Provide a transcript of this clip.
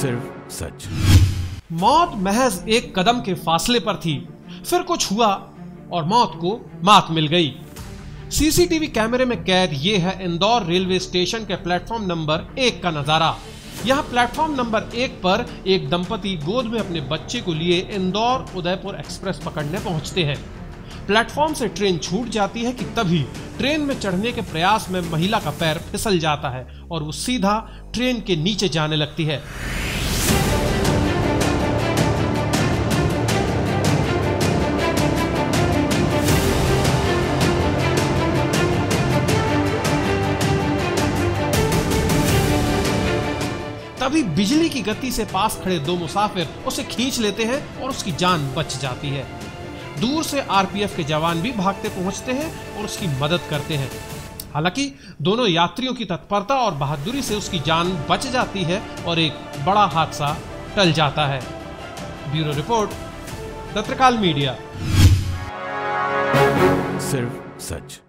सिर्फ़ सच। मौत महज एक कदम के फासले पर थी, फिर कुछ हुआ और मौत को मात मिल गई। सीसीटीवी कैमरे में कैद ये है इंदौर रेलवे स्टेशन के प्लेटफॉर्म नंबर एक का नज़ारा। यहाँ प्लेटफॉर्म नंबर एक पर एक दंपति गोद में अपने बच्चे को लिए इंदौर उदयपुर एक्सप्रेस पकड़ने पहुँचते हैं। प्लेटफॉर्म से ट्रेन छूट जाती है कि तभी ट्रेन में चढ़ने के प्रयास में महिला का पैर फिसल जाता है और वो सीधा ट्रेन के नीचे जाने लगती है। तभी बिजली की गति से पास खड़े दो मुसाफिर उसे खींच लेते हैं और उसकी जान बच जाती है। दूर से आरपीएफ के जवान भी भागते पहुँचते हैं और उसकी मदद करते हैं। हालाँकि दोनों यात्रियों की तत्परता और बहादुरी से उसकी जान बच जाती है और एक बड़ा हादसा टल जाता है। ब्यूरो रिपोर्ट दत्रकाल मीडिया। सिर्फ़ सच।